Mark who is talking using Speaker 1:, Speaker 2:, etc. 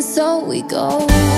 Speaker 1: so we go.